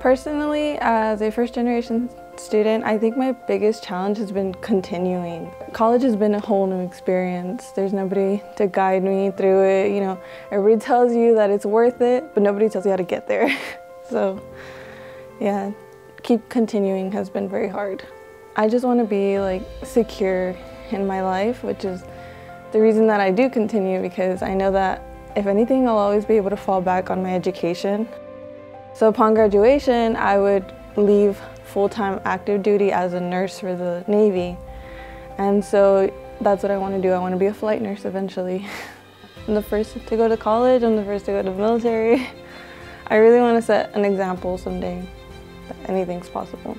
Personally, as a first generation student, I think my biggest challenge has been continuing. College has been a whole new experience. There's nobody to guide me through it. You know, everybody tells you that it's worth it, but nobody tells you how to get there. so, yeah, keep continuing has been very hard. I just want to be like secure in my life, which is the reason that I do continue because I know that if anything, I'll always be able to fall back on my education. So upon graduation, I would leave full-time active duty as a nurse for the Navy. And so that's what I want to do. I want to be a flight nurse eventually. I'm the first to go to college, I'm the first to go to the military. I really want to set an example someday that anything's possible.